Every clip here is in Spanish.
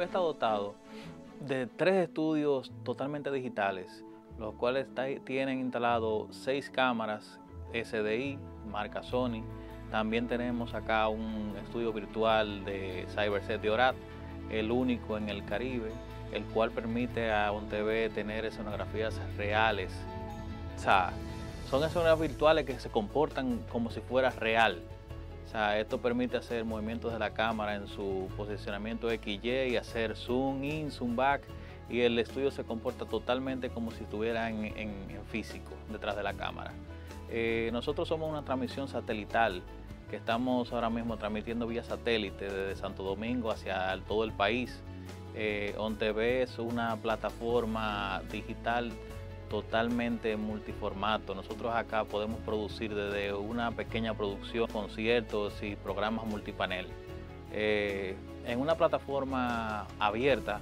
Está dotado de tres estudios totalmente digitales, los cuales tienen instalado seis cámaras SDI, marca Sony. También tenemos acá un estudio virtual de CyberSet de ORAT, el único en el Caribe, el cual permite a OnTV tener escenografías reales. O sea, son escenografías virtuales que se comportan como si fuera real. Sea, esto permite hacer movimientos de la cámara en su posicionamiento XY y hacer zoom in, zoom back y el estudio se comporta totalmente como si estuviera en, físico detrás de la cámara. Eh, nosotros somos una transmisión satelital que estamos ahora mismo transmitiendo vía satélite desde Santo Domingo hacia todo el país. Eh, OnTV es una plataforma digital totalmente multiformato. Nosotros acá podemos producir desde una pequeña producción, conciertos y programas multipanel. Eh, en una plataforma abierta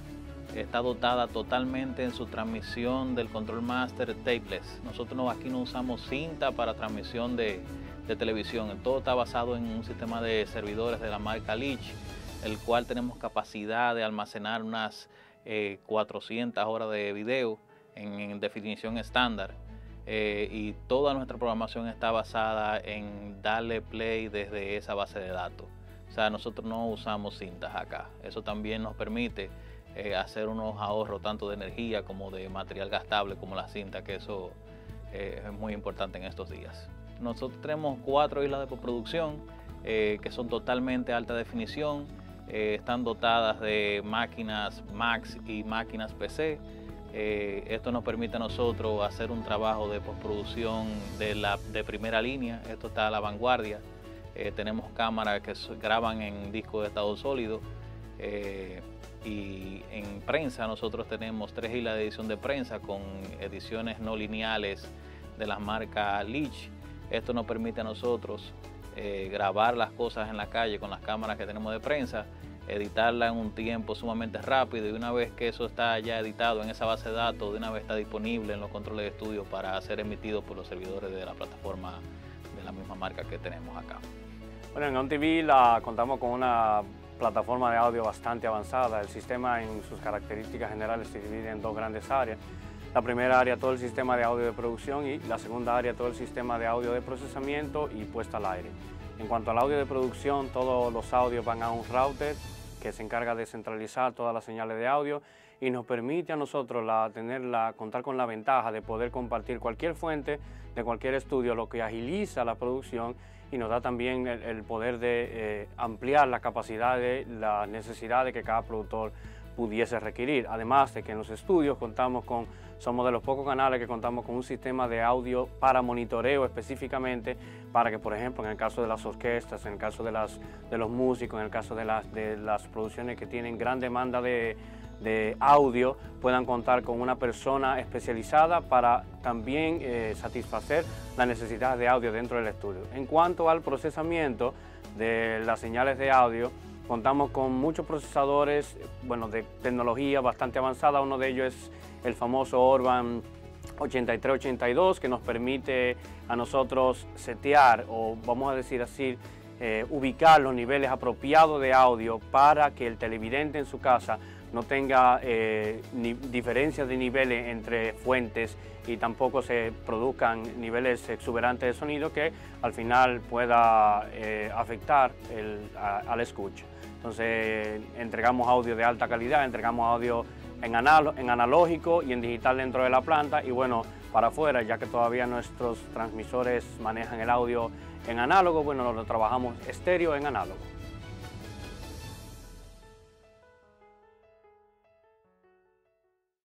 está dotada totalmente en su transmisión del Control Master tapeless. Nosotros aquí no usamos cinta para transmisión de, televisión. Todo está basado en un sistema de servidores de la marca Leach, el cual tenemos capacidad de almacenar unas 400 eh, horas de video en, definición estándar. Eh, y toda nuestra programación está basada en darle play desde esa base de datos. O sea, nosotros no usamos cintas acá. Eso también nos permite eh, hacer unos ahorros tanto de energía como de material gastable como la cinta, que eso eh, es muy importante en estos días. Nosotros tenemos cuatro islas de postproducción que son totalmente alta definición, están dotadas de máquinas Max y máquinas PC. Eh, esto nos permite a nosotros hacer un trabajo de postproducción de, de primera línea. Esto está a la vanguardia. Eh, tenemos cámaras que graban en disco de estado sólido. Eh, y en prensa nosotros tenemos tres islas de edición de prensa con ediciones no lineales de la marca Leach. Esto nos permite a nosotros grabar las cosas en la calle con las cámaras que tenemos de prensa editarla en un tiempo sumamente rápido y una vez que eso está ya editado en esa base de datos, de una vez está disponible en los controles de estudio para ser emitido por los servidores de la plataforma de la misma marca que tenemos acá. Bueno, en OnTV la contamos con una plataforma de audio bastante avanzada. El sistema en sus características generales se divide en dos grandes áreas. La primera área todo el sistema de audio de producción y la segunda área todo el sistema de audio de procesamiento y puesta al aire. En cuanto al audio de producción, todos los audios van a un router que se encarga de centralizar todas las señales de audio y nos permite a nosotros la, contar con la ventaja de poder compartir cualquier fuente de cualquier estudio, lo que agiliza la producción y nos da también el, poder de eh, ampliar la capacidad de las necesidades que cada productor pudiese requerir. Además de que en los estudios contamos con, somos de los pocos canales que contamos con un sistema de audio para monitoreo específicamente para que, por ejemplo, en el caso de las orquestas, en el caso de, las, de los músicos, en el caso de las, de las producciones que tienen gran demanda de, de audio, puedan contar con una persona especializada para también eh, satisfacer la necesidad de audio dentro del estudio. En cuanto al procesamiento de las señales de audio, Contamos con muchos procesadores bueno, de tecnología bastante avanzada, uno de ellos es el famoso Orban 8382 que nos permite a nosotros setear o vamos a decir así, eh, ubicar los niveles apropiados de audio para que el televidente en su casa no tenga eh, diferencias de niveles entre fuentes y tampoco se produzcan niveles exuberantes de sonido que al final pueda eh, afectar al escucha. Entonces entregamos audio de alta calidad, entregamos audio en, en analógico y en digital dentro de la planta y bueno, para afuera, ya que todavía nuestros transmisores manejan el audio en análogo, bueno, lo trabajamos estéreo en análogo.